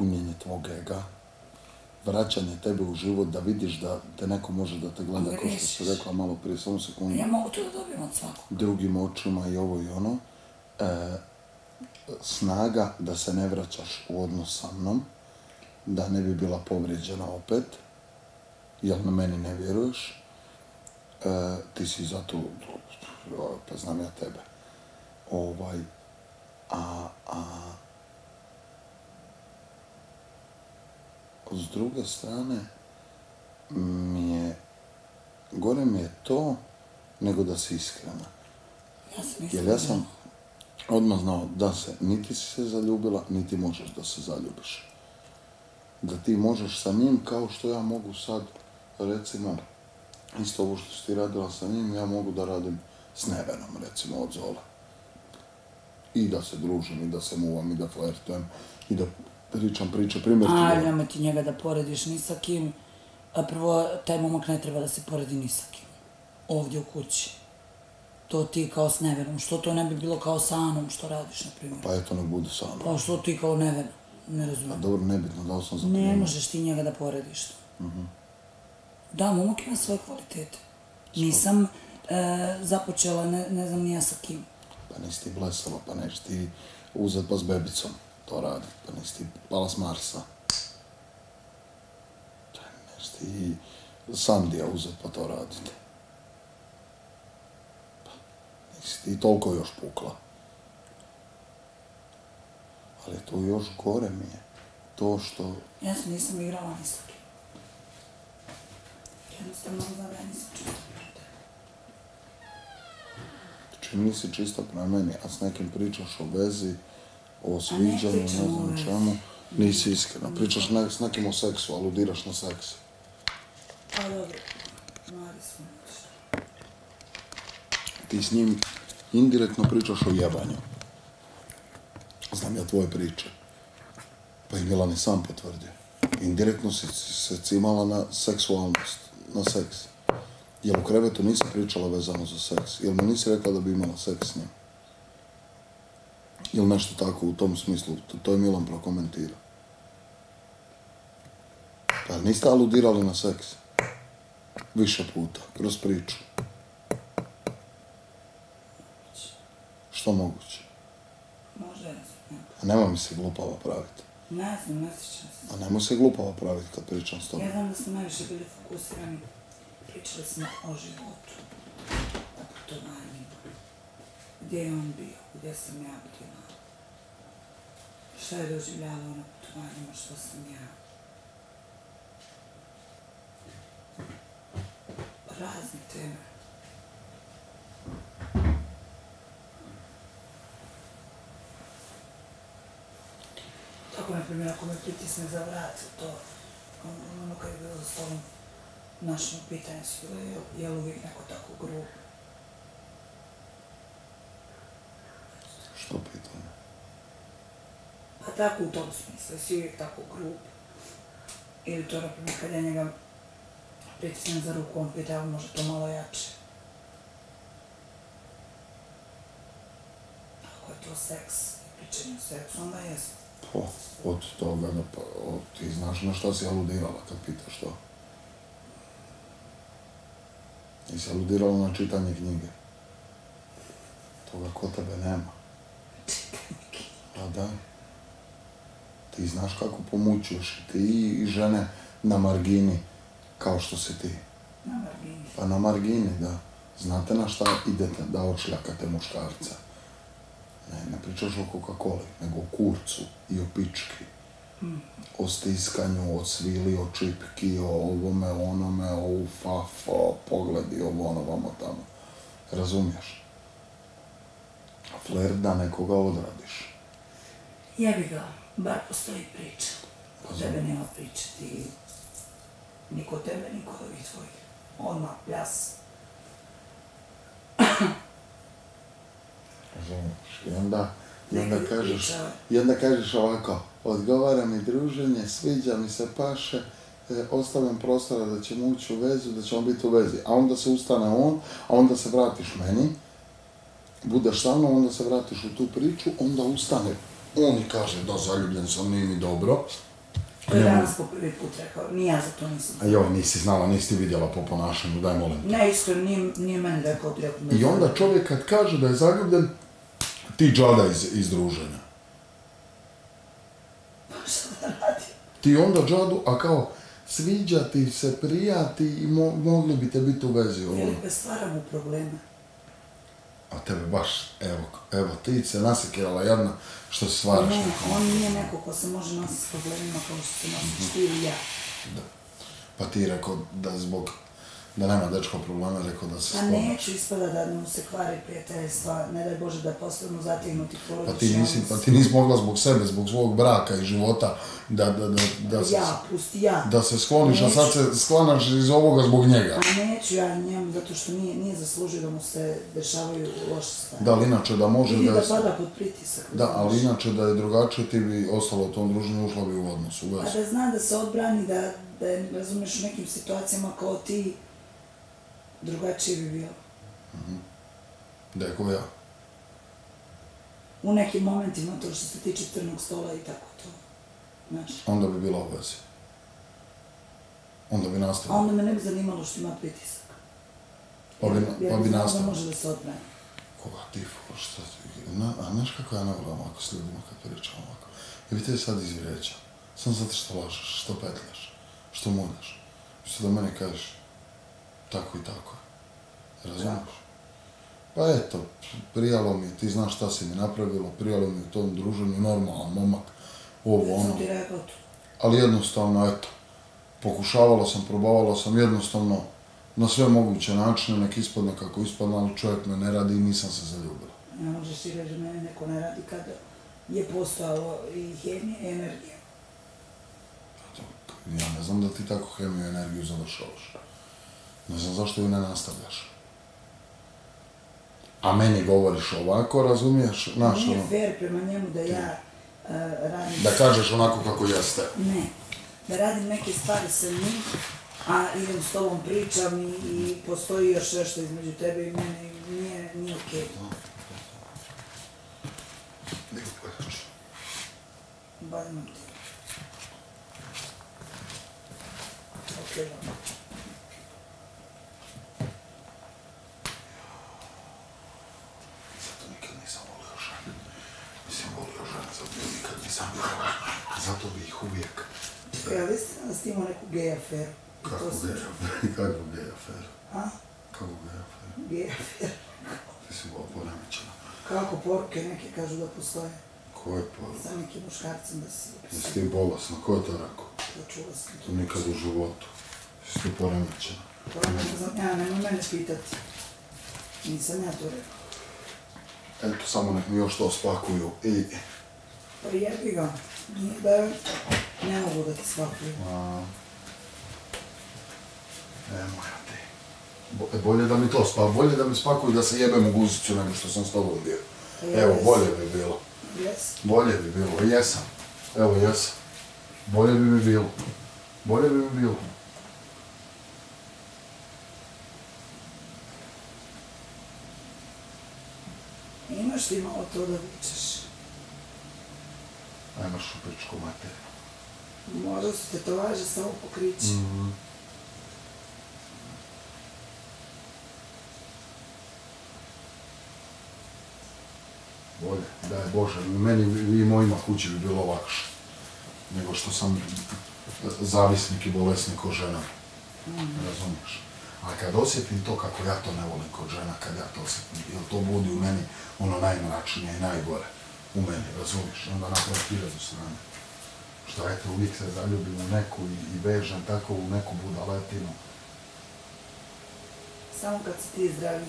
punjenje tvog ega, vraćanje tebe u život, da vidiš da te neko može da te gleda, kao što si Griješiš. rekla malo prije, samo sekundu, Ja mogu to da dobijem od svakog. drugim očima i ovo i ono. E, snaga da se ne vraćaš u odnos sa mnom, da ne bi bila povrijeđena opet, jer na meni ne vjeruješ, e, ti si zato, pa znam ja tebe. Ovaj, a, a s druge strane mi je, gore mi je to nego da si iskrena. Ja sam Jer ja sam odmah znao da se, niti si se zaljubila, niti možeš da se zaljubiš. Da ti možeš sa njim kao što ja mogu sad, recimo, isto ovo što si ti radila sa njim, ja mogu da radim s Nevenom, recimo, od Zola. I da se družim, i da se muvam, i da flertujem, i da pričam priče, primjer ti Aj, nemoj ti njega da porediš ni sa kim. A prvo, taj momak ne treba da se poredi ni sa kim. Ovdje u kući. To ti kao s Nevenom. Što to ne bi bilo kao sa Anom što radiš, na primjer? Pa eto, nek bude sa mnom. Pa što ti kao Neven? Ne Pa razumijem. dobro, nebitno, dao sam za Ne primjer. možeš ti njega da porediš. Da, momak ima svoje kvalitete. Nisam e, započela, ne, ne znam ni ja sa kim. Pa nisi ti blesava, pa neš ti uzet pa s bebicom to radi, pa nisi ti pala s Marsa. Neš ti Sandija uzet pa to raditi. Pa nisi ti toliko još pukla. Ali to još gore mi je. To što, Ja se nisam igrala kim. Jednostavno znam ja nisam čista. čim nisi čista prema meni, a s nekim pričaš o vezi, o sviđanju, ne pričamo o znam čemu, nisi iskrena. Pričaš ne, s nekim o seksu, aludiraš na seks. Pa dobro, ti s njim indirektno pričaš o jebanju. Znam ja tvoje priče. Pa i Milan je sam potvrdio. Indirektno si se cimala na seksualnost, na seks. Jel u krevetu nisi pričala vezano za seks? Jel mu nisi rekla da bi imala seks s njim? Jel nešto tako u tom smislu? To, to je Milan prokomentirao. Pa niste aludirali na seks? Više puta, kroz priču. Što moguće? Sam. A nema mi se glupava praviti. Ne znam, ne se. A nemoj se glupava praviti kad pričam s tobom. Ja znam da smo najviše bili fokusirani. Pričali smo o životu, o putovanjima. Gdje je on bio, gdje sam ja bila. Šta je doživljavao na putovanjima, što sam ja. Razne teme. Tako, na primjer, ako me pritisne za vrat, to, ono ono kad je bilo za stolom, naše pitanje su bile, je, li uvijek neko tako grub? Što pitanje? Pa tako u tom smislu, jesi uvijek tako grub. Ili to, na primjer, kad ja njega pritisnem za ruku, on pita, "Jel može to malo jače. Ako je to seks, pričanje o seksu, onda jest. Po, od toga da pa, o, ti znaš na šta si aludirala kad pitaš to. Jesi aludirala na čitanje knjige. Toga kod tebe nema. A da. Ti znaš kako pomućuješ ti i žene na margini, kao što si ti. Na margini. Pa na margini, da. Znate na šta idete da odšljakate muškarca? Ne, ne pričaš o Coca-Coli, nego o kurcu i o pički. O stiskanju, o svili, o čipki, o ovome, onome, o ufaf, o pogledi, ovo, ono, vamo tamo. Razumiješ? A flirt da nekoga odradiš. Jebi ga, bar postoji priča. Kod tebe nema priče, ti... Niko tebe, niko od ovih tvojih. Odmah, pljas. I onda, i onda kažeš, i onda kažeš ovako, odgovara mi druženje, sviđa mi se, paše, e, ostavljam prostora da ćemo ući u vezu, da ćemo biti u vezi. A onda se ustane on, a onda se vratiš meni, budeš sa mnom, onda se vratiš u tu priču, onda ustane on i kaže da zaljubljen sam, nije mi dobro, To je danas po prvi put rekao, ni ja za to nisam. A joj, nisi znala, nisi ti vidjela po ponašanju, daj molim. te. Ne, iskreno, nije, nije meni rekao direktno. I onda čovjek kad kaže da je zaljubljen, ti džada iz, iz druženja. Šta da radi? Ti onda džadu, a kao, sviđa ti se, prijati i mo- mogli bi te biti u vezi. Ovo. Filipe, stvaramo probleme. A tebe baš, evo, evo, ti se nasekirala jedna što se stvaraš. Ne, on nije neko ko se može nositi s problemima kao što se nosiš ti ja. Pa ti rekao da zbog, da nema dečko problema, rekao da se Pa spomeće. neću ispada da mu se kvari prijateljstva, ne daj Bože da postanu zategnuti porodični Pa ti nisi, pa ti nisi mogla zbog sebe, zbog svog braka i života, da, da, da, da, se, Ja, pusti ja. da se skloniš, a Neću. sad se sklanaš iz ovoga zbog njega. A neću ja njemu, zato što nije, nije zaslužio da mu se dešavaju loše stvari. Da, ali inače da može Vidi da da pada pod pritisak. Da, ali inače da je drugačije, ti bi ostala u tom druženju, ušla bi u odnos, u A vezu. da zna da se odbrani, da, da je, razumeš, u nekim situacijama kao ti, drugačije bi bilo. Da je ko ja. U nekim momentima, to što se tiče crnog stola i tako to. Znaš. Onda bi bila u vezi. Onda bi A nastavila. onda me ne bi zanimalo što ima pritisak. Pa bi, pa bi nastavila. može da se odbrani. Koga ti ful, šta ti... Na, a znaš kako ja ne volim ovako s ljudima kad pričam ovako? Ja bi te sad izvrijeđao. Samo zato što lažeš, što petljaš, što muljaš. Što da meni kažeš tako i tako. Razumiješ? Pa eto, prijalo mi, ti znaš šta si mi napravilo, prijalo mi u tom druženju, normalan momak, ovo ono. Ali jednostavno, eto, pokušavala sam, probavala sam jednostavno na sve moguće načine, nek ispadne kako ispadne, ali čovjek me ne radi i nisam se zaljubila. Ne možeš ti reći mene neko ne radi kada je postojalo i hemija i energija. Ja ne znam da ti tako hemiju i energiju završavaš. Ne znam zašto ju ne nastavljaš. A meni govoriš ovako, razumiješ? Znaš, Nije ono, fair prema njemu da ja uh, radim... da kažeš onako kako jeste. Ne. Da radim neke stvari sa njim, a idem s tobom pričam i, i postoji još nešto između tebe i mene i nije, nije okej. Badimo ti. Okej, dobro. Zato nikad nisam volio žene. Mislim, volio žene, zato ih nikad nisam vjerovao. Zato bi ih uvijek... Ja li ste nas imao neku gej aferu? Kako sam gej aferu? Kako gej aferu? A? Kako gej aferu? Gej aferu. Ti si bila poremećena. Kako poruke neke kažu da postoje Ko je poruka? sa nekim muškarcem da si Jesi ti bolesna? Ko je to rekao? To čula sam To nikad u životu. Jesi ti poremećena? Znam, ja, nemoj mene pitati. Nisam ja to rekao. Eto, samo nek mi još to spakuju i... Pa jebi ga. Nije da ne mogu da ti shvatim. A... E, bolje da mi to spa, bolje da mi spakuju da se jebem u guzicu nego što sam s tobom bio. Evo, bolje bi bilo. Jes. Bolje bi bilo, jesam. Evo, jesam. Bolje bi mi bilo. Bolje bi mi bilo. Imaš ti malo to da vičeš. Ajmo šupičku materiju. Možda su tetovaže samo pokrići. Mhm. Bolje, daj Bože, meni i mojima kući bi bilo lakše. Nego što sam zavisnik i bolesnik od žena. Razumiješ? Ali kad osjetim to kako ja to ne volim kod žena, kad ja to osjetim, jer to budi u meni ono najmračnije i najgore. U meni, razumiješ? Onda napravim hiljadu strane. Što eto, uvijek se zaljubim u neku i, i vežem tako u neku budaletinu. Samo kad si ti zdravi.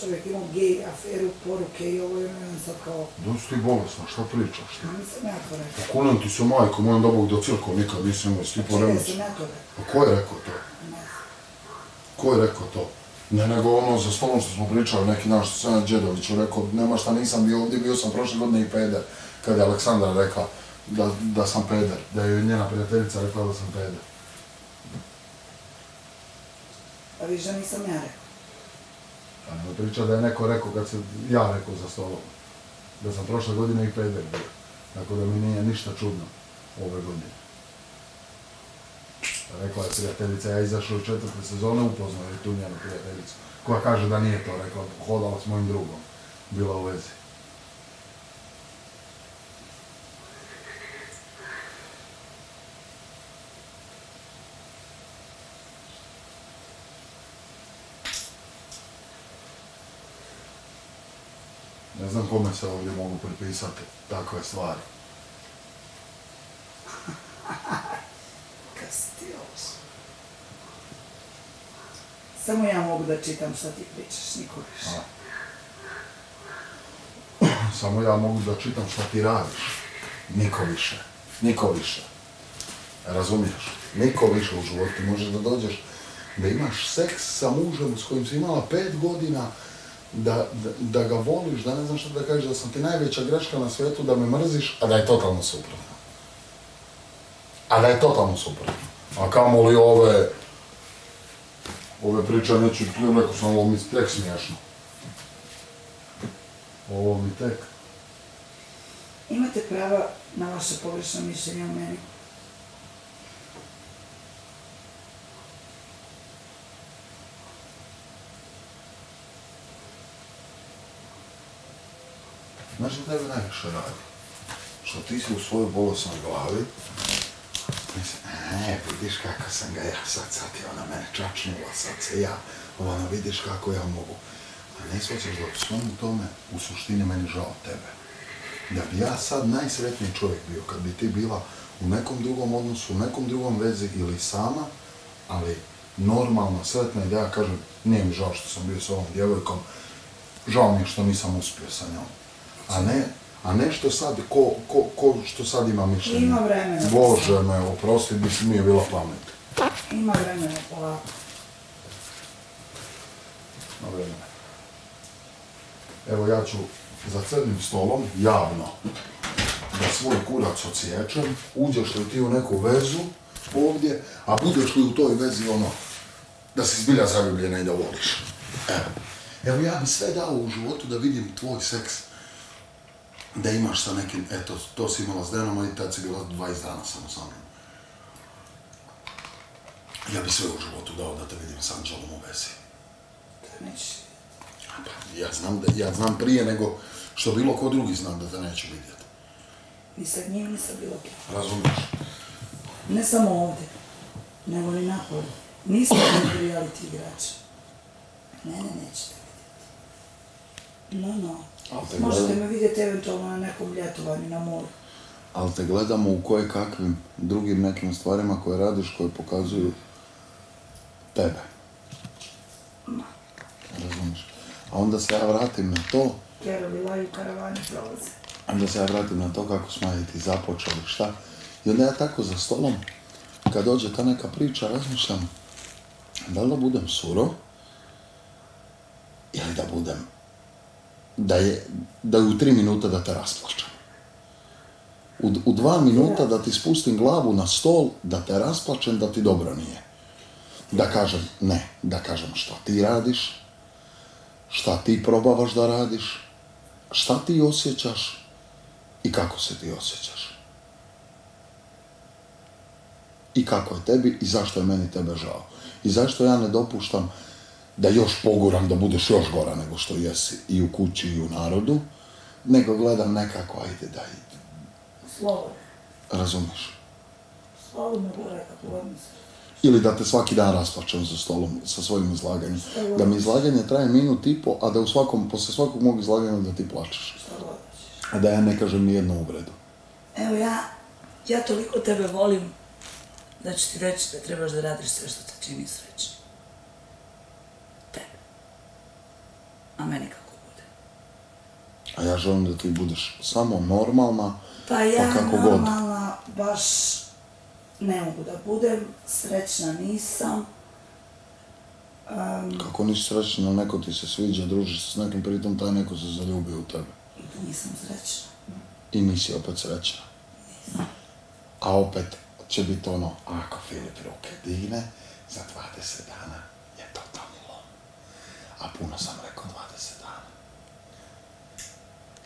Čovjek ima gej aferu, poruke i ovo je meni sad kao... Da si ti bolesna, šta pričaš ti? Nisam ja to rekao. Kunem ti se majko, mojem da Bog do cirko nikad nisam imao, si ti Čekaj, sam ja to rekao. Pa ko je rekao to? Ne. Ko je rekao to? Ne, nego ono za stolom što smo pričali neki dan što Đedoviću rekao, nema šta nisam bio ovdje, bio sam prošle godine i peder. Kad je Aleksandra rekla da, da sam peder, da je njena prijateljica rekla da sam peder. Pa viš da nisam ja rekao. A ne priča da je neko rekao kad se ja rekao za stolom. Da sam prošle godine i peder bio. Tako da mi nije ništa čudno ove godine. Rekla je prijateljica, ja izašao u četvrte sezone, upoznao je tu njenu prijateljicu. Koja kaže da nije to, rekla, hodala s mojim drugom. Bila u vezi. Ne znam kome se ovdje mogu pripisati takve stvari. Kastilos. Samo ja mogu da čitam šta ti pričaš, niko više. Samo ja mogu da čitam šta ti radiš. Niko više. Niko više. Razumiješ? Niko više u životu. Možeš da dođeš, da imaš seks sa mužem s kojim si imala pet godina, da, da, da ga voliš, da ne znam što da kažeš, da sam ti najveća greška na svijetu, da me mrziš, a da je totalno suprotno. A da je totalno suprotno. A kamoli ove, ove priče, neću, rekao sam, ovo mi tek smiješno. Ovo mi tek. Imate prava na vaše pogrešno mišljenje o meni. Znaš što tebe najviše radi? Što ti si u svojoj bolesnoj glavi, mislim, e, vidiš kako sam ga ja sad, sad ona mene čačnula, sad se ja, ono, vidiš kako ja mogu. A ne shvaćaš da u tome, u suštini meni žao tebe. Da bi ja sad najsretniji čovjek bio, kad bi ti bila u nekom drugom odnosu, u nekom drugom vezi ili sama, ali normalno, sretna i da ja kažem, nije mi žao što sam bio s ovom djevojkom, žao mi je što nisam uspio sa njom. A ne, a ne što sad, ko, ko, ko što sad ima mišljenje. Ima vremena. Bože me, oprosti, bi mi je bila pamet. Ima vremena polako. Na vremena. Evo ja ću za crnim stolom, javno, da svoj kurac odsječem, uđeš li ti u neku vezu ovdje, a budeš li u toj vezi ono, da si zbilja zaljubljena i da voliš. Evo. Evo ja bi sve dao u životu da vidim tvoj seks da imaš sa nekim, eto, to si imala s Denom, i tad si bila 20 dana samo sa mnom. Ja bi sve u životu dao da te vidim s Anđelom u vezi. Pa, ja znam, da, ja znam prije nego što bilo ko drugi znam da te neću vidjeti. Ni sa njim, ni sa bilo kim. Razumiješ? Ne samo ovdje, nego ni napolje. Nismo neki reality igrači. Ne, ne, nećete vidjeti. No, no. Te Možete me vidjeti eventualno na nekom ljetovanju na moru. Ali te gledamo u koje kakvim drugim nekim stvarima koje radiš, koje pokazuju tebe. Razumiješ? A onda se ja vratim na to, Kerovi laju, karavani prolaze. onda se ja vratim na to kako smo ti započeli, šta? I onda ja tako za stolom, kad dođe ta neka priča, razmišljam, da li da budem suro, ili da budem, da je, da je u tri minuta da te rasplačem. U, u dva minuta da ti spustim glavu na stol, da te rasplačem, da ti dobro nije. Da kažem ne, da kažem šta ti radiš, šta ti probavaš da radiš, šta ti osjećaš i kako se ti osjećaš. I kako je tebi i zašto je meni tebe žao. I zašto ja ne dopuštam da još poguram, da budeš još gora nego što jesi i u kući i u narodu, nego gledam nekako, ajde da i Slobodno. razumiješ. Slobodno gledaj kako. Ili da te svaki dan rasplačem za stolom sa svojim izlaganjem. Da mi izlaganje traje minut i po, a da u svakom, poslije svakog mog izlaganja da ti plačeš. A da ja ne kažem ni jednu uvredu. Evo ja, ja toliko tebe volim da ću ti reći da trebaš da radiš sve što te čini srećnim. Tebe. A meni kako bude. A ja želim da ti budeš samo normalna, Pa ja pa kako god. normalna baš ne mogu da budem, srećna nisam. Um, Kako nisi srećna, neko ti se sviđa, družiš se s nekim, pritom taj neko se zaljubio u tebe. nisam srećna. I nisi opet srećna. A opet će biti ono, ako Filip ruke digne, za 20 dana je totalni lom. A puno sam rekao 20 dana.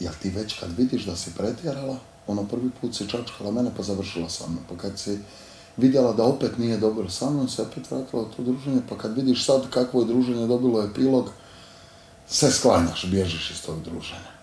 Jel ti već kad vidiš da si pretjerala, Ono prvi put si čačkala mene pa završila sa mnom. Pa kad si vidjela da opet nije dobro sa mnom, se opet vratila to druženje, pa kad vidiš sad kakvo je druženje dobilo epilog, sve sklanjaš, bježiš iz tog druženja.